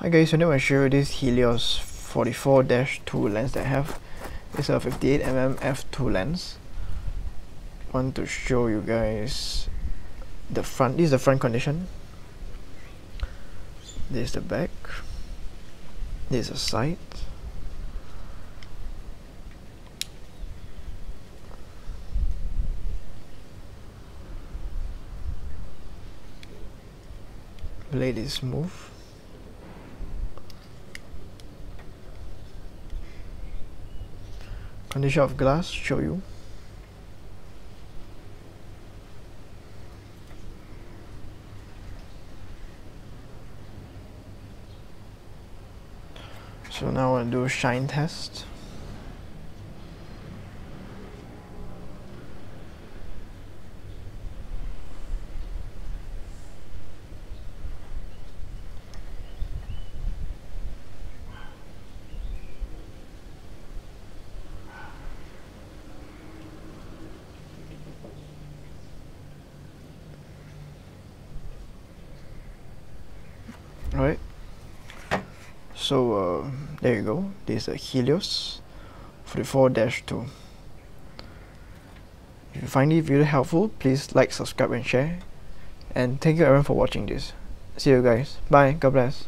Hi guys, today to show you this Helios 44-2 lens that I have. It's a 58mm f2 lens. want to show you guys the front. This is the front condition. This is the back. This is the side. Blade is smooth. Condition of glass show you. So now I'll do a shine test Alright. So uh, there you go. This is a Helios 44-2. If you find it video helpful, please like, subscribe and share. And thank you everyone for watching this. See you guys. Bye. God bless.